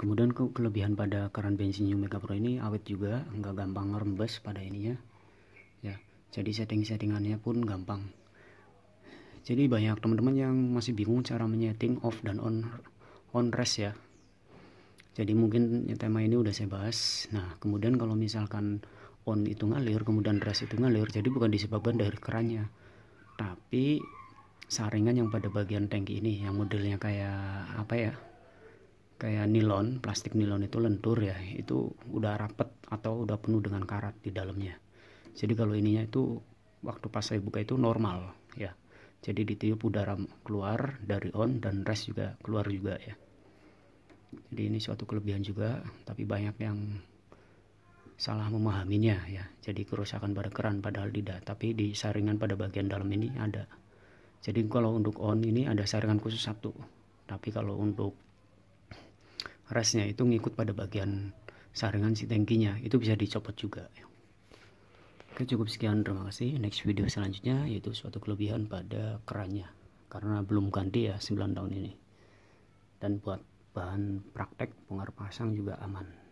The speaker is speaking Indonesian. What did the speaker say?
kemudian ke kelebihan pada keran bensin New Mega Pro ini awet juga nggak gampang rembes pada ininya. Ya jadi setting-settingannya pun gampang. Jadi banyak teman-teman yang masih bingung cara menyeting off dan on on rest ya. Jadi mungkin tema ini udah saya bahas. Nah kemudian kalau misalkan on itu ngalir kemudian rest itu ngalir jadi bukan disebabkan dari kerannya. Tapi saringan yang pada bagian tangki ini yang modelnya kayak apa ya kayak nilon plastik nilon itu lentur ya itu udah rapet atau udah penuh dengan karat di dalamnya. Jadi kalau ininya itu waktu pas saya buka itu normal ya. Jadi ditiup udara keluar dari on dan rest juga keluar juga ya. Jadi ini suatu kelebihan juga tapi banyak yang salah memahaminya ya. Jadi kerusakan pada keran padahal tidak tapi di saringan pada bagian dalam ini ada. Jadi kalau untuk on ini ada saringan khusus satu tapi kalau untuk restnya itu ngikut pada bagian saringan si tangkinya. Itu bisa dicopot juga. Oke cukup sekian. Terima kasih. Next video selanjutnya yaitu suatu kelebihan pada kerannya. Karena belum ganti ya 9 tahun ini. Dan buat bahan praktek pengaruh pasang juga aman